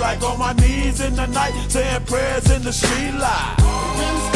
like on my knees in the night, saying prayers in the street light.